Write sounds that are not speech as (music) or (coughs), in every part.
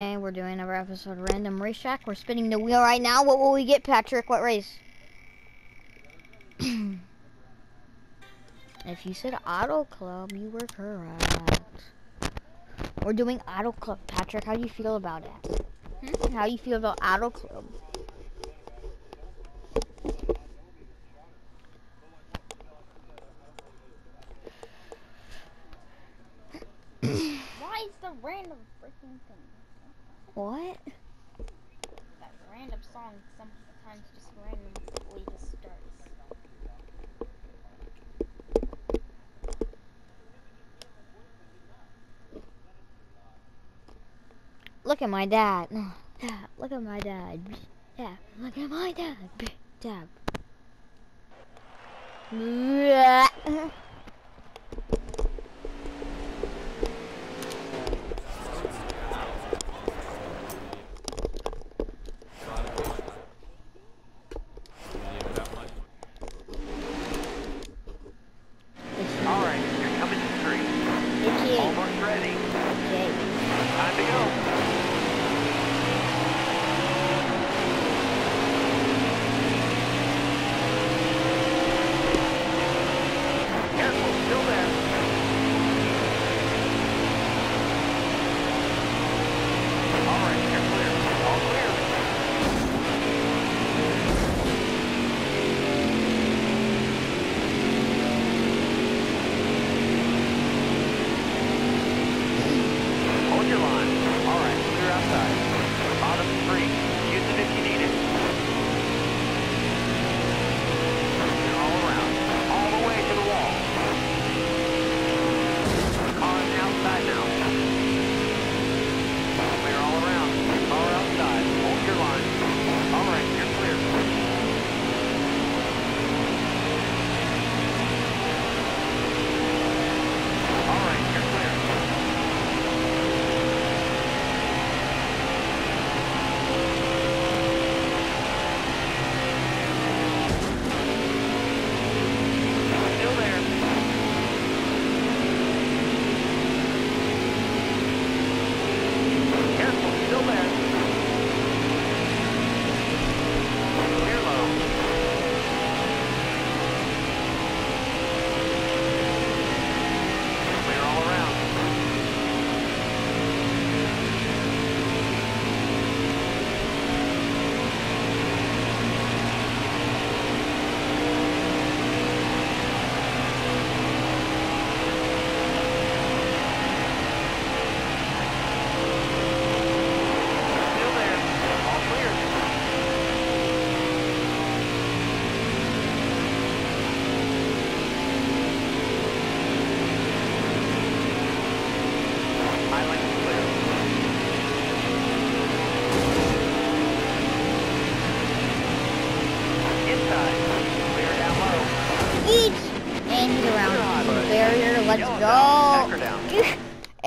And we're doing another episode of Random Race Racetrack. We're spinning the wheel right now. What will we get, Patrick? What race? (clears throat) if you said Auto Club, you were correct. We're doing Auto Club. Patrick, how do you feel about it? Hmm? How do you feel about Auto Club? (coughs) Why is the random freaking thing? What? That random song sometimes just randomly just starts. Look at my dad. (sighs) Dad, look at my dad. Dad, look at my dad. Dad.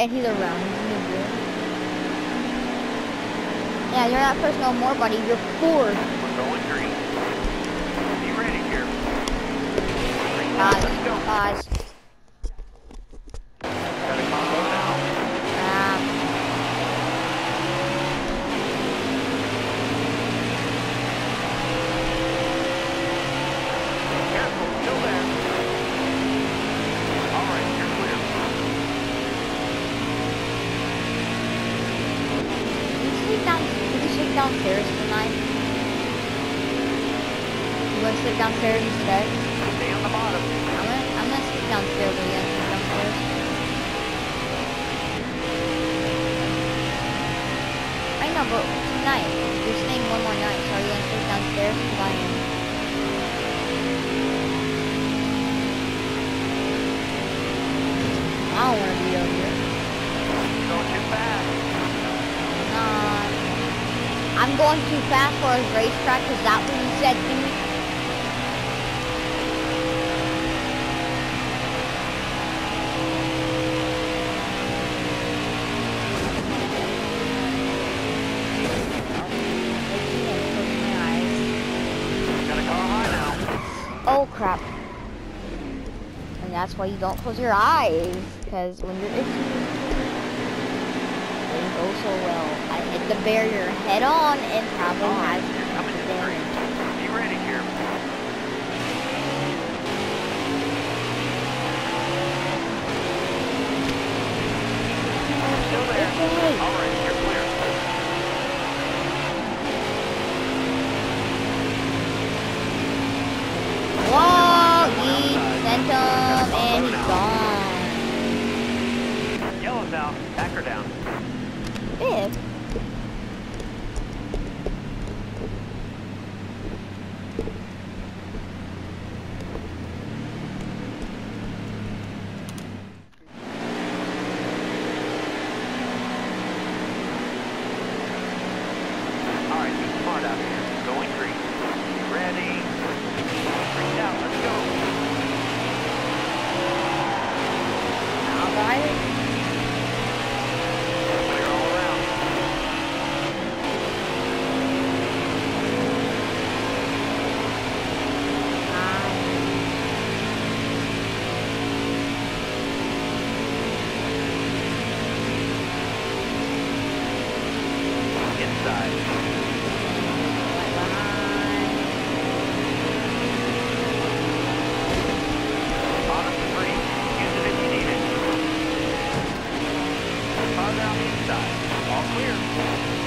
And he's around. He's in the barrier. Yeah, you're not first no more, buddy. You're fourth. We're going green. Be ready here. Guys, guys. Got a combo now. Um, Careful, still there. All right, you're clear. can you sleep down? Can you sleep downstairs tonight? You want to sleep downstairs instead? Stay on the bottom. I'm gonna, I'm gonna sleep downstairs. Are you gonna sleep downstairs? I know, but tonight you're staying one more night. So are you gonna sleep downstairs? 'Cause I am. I don't want to be over here. Going too fast. I'm going too fast for his racetrack because that's what he said to me. A. Oh crap. And that's why you don't close your eyes. Because when you're itchy, they go so well. I hit the barrier head on and probably oh has side. All clear.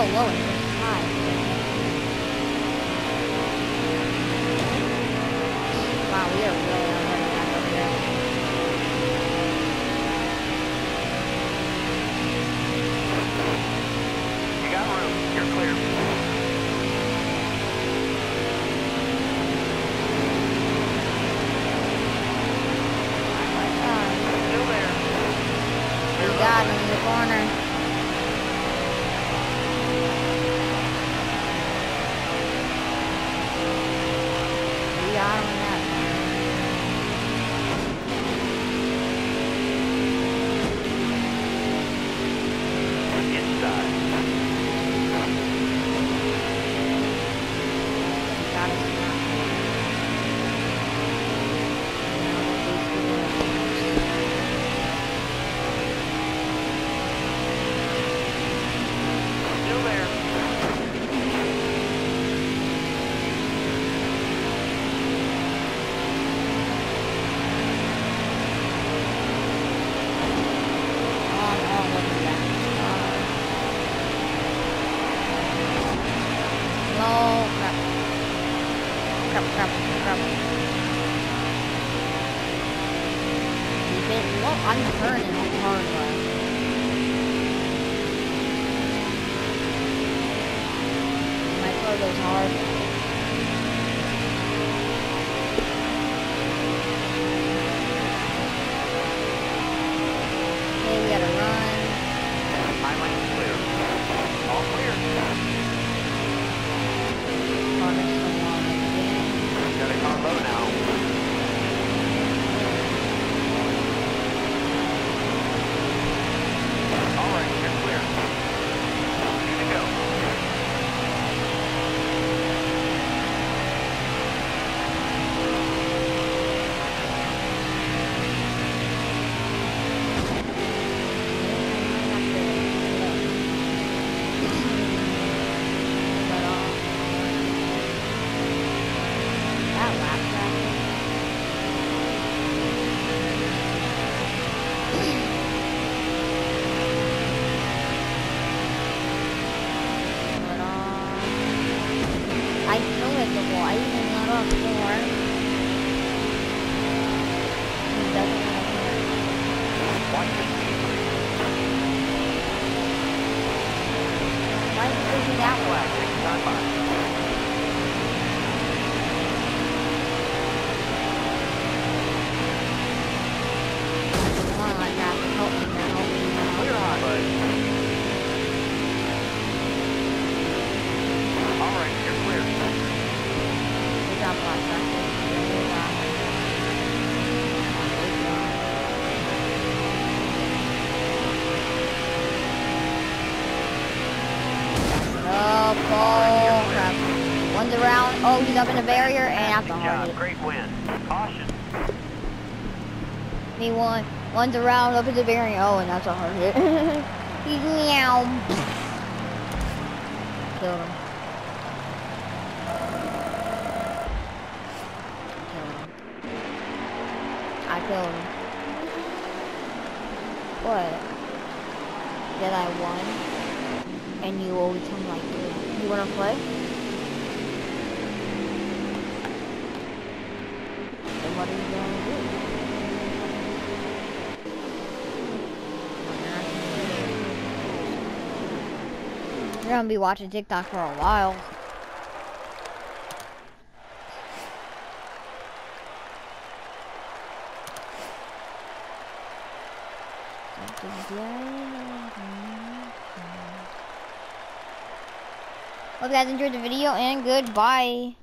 Oh, little lower. goes hard. That one. Up in the barrier and out the hard. Great win. Caution. Me one. One's around up in the barrier. Oh, and that's a hard hit. (laughs) he's meow. Killed him. Killed him. I killed him. What? That I won? And you always come like. You wanna play? Then what are you gonna do? You're gonna be watching TikTok for a while. Hope you guys enjoyed the video and goodbye.